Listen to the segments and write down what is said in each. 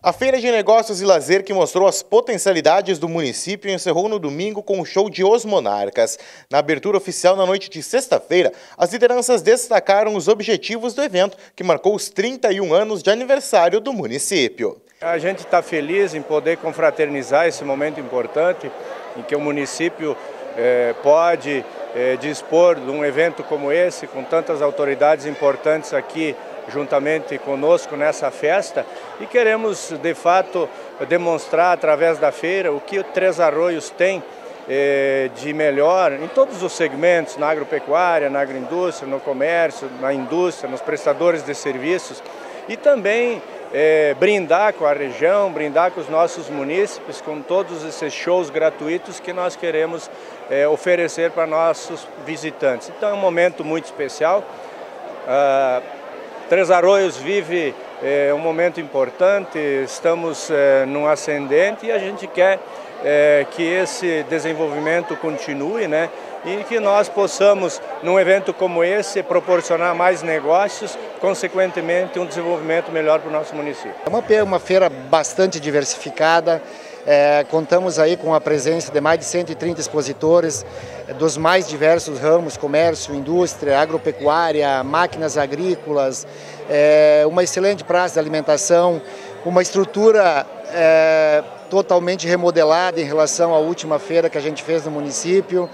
A Feira de Negócios e Lazer, que mostrou as potencialidades do município, encerrou no domingo com o show de Os Monarcas. Na abertura oficial na noite de sexta-feira, as lideranças destacaram os objetivos do evento, que marcou os 31 anos de aniversário do município. A gente está feliz em poder confraternizar esse momento importante em que o município eh, pode eh, dispor de um evento como esse, com tantas autoridades importantes aqui juntamente conosco nessa festa e queremos de fato demonstrar através da feira o que o Três Arroios tem eh, de melhor em todos os segmentos, na agropecuária, na agroindústria, no comércio, na indústria, nos prestadores de serviços e também é, brindar com a região, brindar com os nossos munícipes, com todos esses shows gratuitos que nós queremos é, oferecer para nossos visitantes. Então é um momento muito especial. Ah, Três Arroios vive é, um momento importante, estamos é, num ascendente e a gente quer é, que esse desenvolvimento continue, né? E que nós possamos, num evento como esse, proporcionar mais negócios, consequentemente um desenvolvimento melhor para o nosso município. É uma, uma feira bastante diversificada, é, contamos aí com a presença de mais de 130 expositores é, dos mais diversos ramos, comércio, indústria, agropecuária, máquinas agrícolas, é, uma excelente praça de alimentação, uma estrutura é, totalmente remodelada em relação à última feira que a gente fez no município.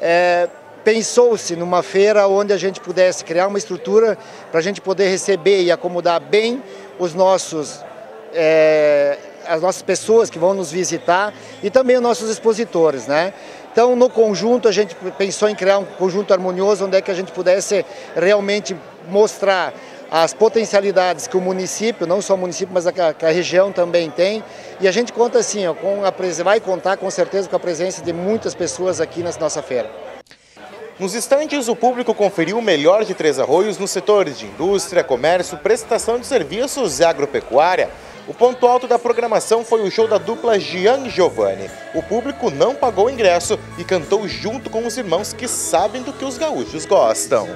É, Pensou-se numa feira onde a gente pudesse criar uma estrutura para a gente poder receber e acomodar bem os nossos é, as nossas pessoas que vão nos visitar e também os nossos expositores, né? Então, no conjunto, a gente pensou em criar um conjunto harmonioso onde é que a gente pudesse realmente mostrar as potencialidades que o município, não só o município, mas a, a região também tem. E a gente conta assim, ó, com a, vai contar com certeza com a presença de muitas pessoas aqui na nossa feira. Nos estantes, o público conferiu o melhor de Três Arroios nos setores de indústria, comércio, prestação de serviços e agropecuária. O ponto alto da programação foi o show da dupla Gian Giovanni. O público não pagou ingresso e cantou junto com os irmãos que sabem do que os gaúchos gostam.